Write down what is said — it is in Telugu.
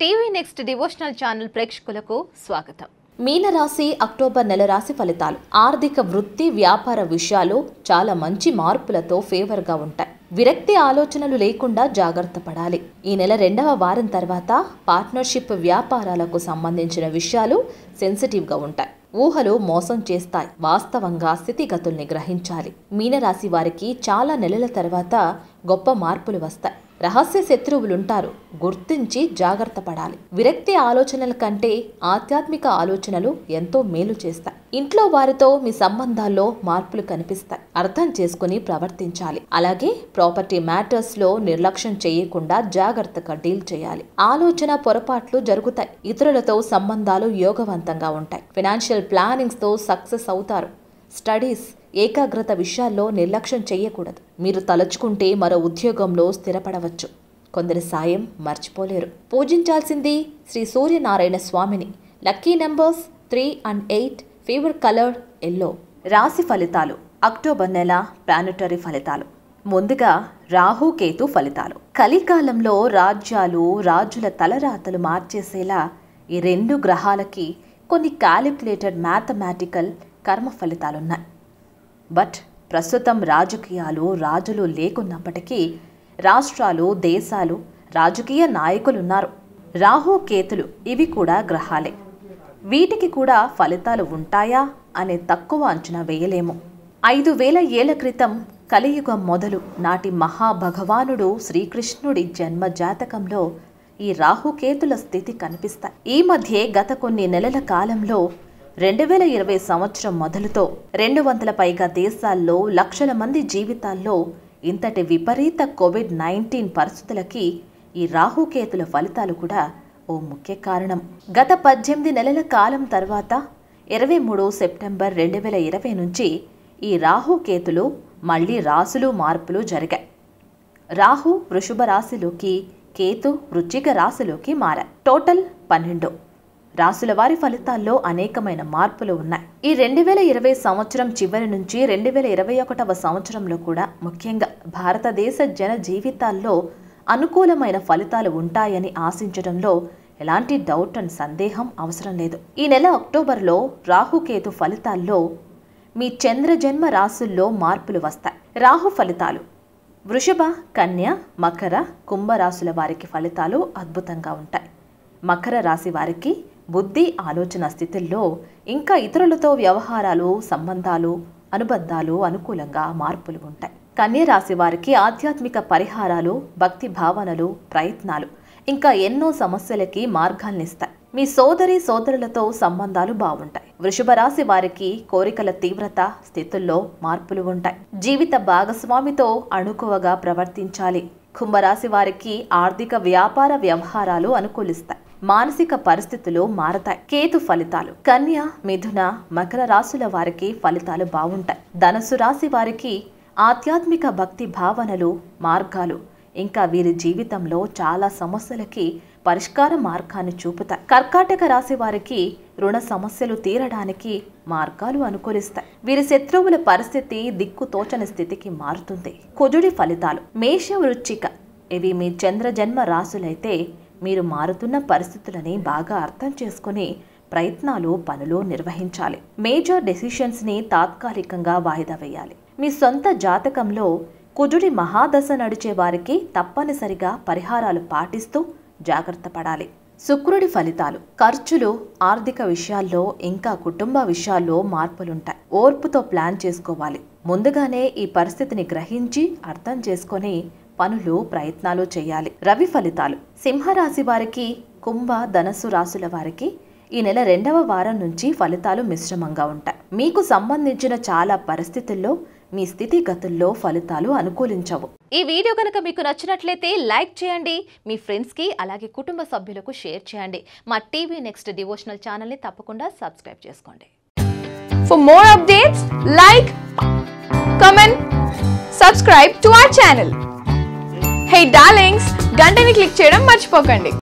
టీవీ నెక్స్ట్ డివోషనల్ ఛానల్ ప్రేక్షకులకు స్వాగతం. మీనరాశి అక్టోబర్ నెల రాశి ఫలితాలు. ఆర్థిక వృత్తి వ్యాపార విషయాలు చాలా మంచి మార్పులతో ఫేవర్గా ఉంటాయి. విరక్తి ఆలోచనలు లేకుండా జాగ్రత్త పడాలి. ఈ నెల రెండవ వారం తర్వాత పార్ట్నర్షిప్ వ్యాపారాలకు సంబంధించిన విషయాలు సెన్సిటివ్గా ఉంటాయి. ఊహలు మోసం చేస్తాయి. వాస్తవంగా స్థితిగతుల్ని గ్రహించాలి. మీనరాశి వారికి చాలా నెలల తర్వాత గొప్ప మార్పులు వస్తాయి. రహస్య శత్రువులుంటారు. గుర్తించి జాగ్రత్త పడాలి. విరక్తి ఆలోచనల కంటే ఆధ్యాత్మిక ఆలోచనలు ఎంతో మేలు చేస్తాయి. ఇంట్లో వారితో మీ సంబంధాల్లో మార్పులు కనిపిస్తాయి. అర్థం చేసుకుని ప్రవర్తించాలి. అలాగే ప్రాపర్టీ మ్యాటర్స్లో నిర్లక్ష్యం చేయకుండా జాగ్రత్తగా డీల్ చేయాలి. ఆలోచన పొరపాట్లు జరుగుతాయి. ఇతరులతో సంబంధాలు యోగవంతంగా ఉంటాయి. ఫినాన్షియల్ ప్లానింగ్స్తో సక్సెస్ అవుతారు. స్టడీస్ ఏకాగ్రత విషయాల్లో నిర్లక్ష్యం చేయకూడదు. మీరు తలుచుకుంటే మరో ఉద్యోగంలో స్థిరపడవచ్చు. కొందరి సాయం మర్చిపోలేరు. పూజించాల్సింది శ్రీ సూర్యనారాయణ స్వామిని. Lucky numbers three and eight fever colour yellow. రాశి ఫలితాలు. అక్టోబర్ నెల ప్లానిటరీ ఫలితాలు. ముందుగా రాహుకేతు ఫలితాలు. కలికాలంలో రాజ్యాలు రాజుల తలరాతలు మార్చేసేలా ఈ రెండు గ్రహాలకి కొన్ని క్యాలిక్యులేటెడ్ మ్యాథమెటికల్ కర్మ ఫలితాలున్నాయి. బట్ ప్రస్తుతం రాజకీయాలు రాజులు లేకున్నప్పటికీ రాష్ట్రాలు దేశాలు రాజకీయ నాయకులున్నారు. రాహు కేతులు ఇవి కూడా గ్రహాలే. వీటికి కూడా ఫలితాలు ఉంటాయా అనే తక్కువ అంచనా వేయలేము. ఐదు వేల ఏళ్ళ క్రితం కలియుగం మొదలు నాటి మహాభగవానుడు శ్రీకృష్ణుడి జన్మ జాతకంలో ఈ రాహుకేతుల స్థితి కనిపిస్తాయి. ఈ మధ్యే గత కొన్ని నెలల కాలంలో రెండు వేల ఇరవై సంవత్సరం మొదలుతో రెండు వందల పైగా దేశాల్లో లక్షల మంది జీవితాల్లో ఇంతటి విపరీత కోవిడ్ నైన్టీన్ పరిస్థితులకి ఈ రాహుకేతుల ఫలితాలు కూడా ఓ ముఖ్య కారణం. గత పద్దెనిమిది నెలల కాలం తర్వాత ఇరవై మూడు సెప్టెంబర్ రెండు వేల ఇరవై నుంచి ఈ రాహుకేతులు మళ్ళీ రాసులు మార్పులు జరిగాయి. రాహు వృషభ రాశిలోకి కేతు వృచ్చిక రాశిలోకి మారాయి. టోటల్ పన్నెండు. రాసుల వారి ఫలితాల్లో అనేకమైన మార్పులు ఉన్నాయి. ఈ రెండు వేల ఇరవై సంవత్సరం చివరి నుంచి రెండు వేల ఇరవై ఒకటవ సంవత్సరంలో కూడా ముఖ్యంగా భారతదేశ జన జీవితాల్లో అనుకూలమైన ఫలితాలు ఉంటాయని ఆశించడంలో ఎలాంటి డౌట్ అండ్ సందేహం అవసరం లేదు. ఈ నెల అక్టోబర్లో రాహుకేతు ఫలితాల్లో మీ చంద్రజన్మ రాసుల్లో మార్పులు వస్తాయి. రాహు ఫలితాలు. వృషభ కన్య మకర కుంభరాశుల వారికి ఫలితాలు అద్భుతంగా ఉంటాయి. మకర రాశి వారికి బుద్ధి ఆలోచన స్థితుల్లో ఇంకా ఇతరులతో వ్యవహారాలు సంబంధాలు అనుబంధాలు అనుకూలంగా మార్పులు ఉంటాయి. కన్యరాశి వారికి ఆధ్యాత్మిక పరిహారాలు భక్తి భావనలు ప్రయత్నాలు ఇంకా ఎన్నో సమస్యలకి మార్గాల్నిస్తాయి మీ సోదరి సోదరులతో సంబంధాలు బాగుంటాయి. వృషభ రాశి వారికి కోరికల తీవ్రత స్థితుల్లో మార్పులు ఉంటాయి. జీవిత భాగస్వామితో అణుకువగా ప్రవర్తించాలి. కుంభరాశి వారికి ఆర్థిక వ్యాపార వ్యవహారాలు అనుకూలిస్తాయి. మానసిక పరిస్థితులు మారతాయి. కేతు ఫలితాలు. కన్య మిథున మకర రాశుల వారికి ఫలితాలు బాగుంటాయి ధనస్సు రాశి వారికి ఆధ్యాత్మిక భక్తి భావనలు మార్గాలు. ఇంకా వీరి జీవితంలో చాలా సమస్యలకి పరిష్కార మార్గాన్ని చూపుతాయి. కర్కాటక రాశి వారికి రుణ సమస్యలు తీరడానికి మార్గాలు అనుకూలిస్తాయి. వీరి శత్రువుల పరిస్థితి దిక్కు తోచని స్థితికి మారుతుంది. కుజుడి ఫలితాలు. మేష వృచ్చిక ఇవి మీ చంద్రజన్మ రాశులైతే మీరు మారుతున్న పరిస్థితులని బాగా అర్థం చేసుకుని ప్రయత్నాలు పనులు నిర్వహించాలి. మేజర్ డెసిషన్స్ని తాత్కాలికంగా వాయిదా వేయాలి. మీ సొంత జాతకంలో కుజుడి మహాదశ నడిచే వారికి తప్పనిసరిగా పరిహారాలు పాటిస్తూ జాగ్రత్త పడాలి. శుక్రుడి ఫలితాలు. ఖర్చులు ఆర్థిక విషయాల్లో ఇంకా కుటుంబ విషయాల్లో మార్పులుంటాయి. ఓర్పుతో ప్లాన్ చేసుకోవాలి. ముందుగానే ఈ పరిస్థితిని గ్రహించి అర్థం చేసుకొని పనులు ప్రయత్నాలు చేయాలి. రవి ఫలితాలు. సింహరాశి వారికి కుంభ ధనస్సు రాశుల వారికి ఈ నెల రెండవ వారం నుంచి ఫలితాలు మిశ్రమంగా ఉంటాయి. మీకు సంబంధించిన చాలా పరిస్థితుల్లో మీ స్థితిగతుల్లో ఫలితాలు అనుకూలించవు. ఈ వీడియో కనుక మీకు నచ్చినట్లయితే లైక్ చేయండి. మీ ఫ్రెండ్స్కి అలాగే కుటుంబ సభ్యులకు షేర్ చేయండి. మా టీవీ నెక్స్ట్ డివోషనల్ ఛానల్ని తప్పకుండా సబ్స్క్రైబ్ చేసుకోండి. For more updates like comment subscribe to our channel hey darlings గంటని click చేయడం మర్చిపోకండి.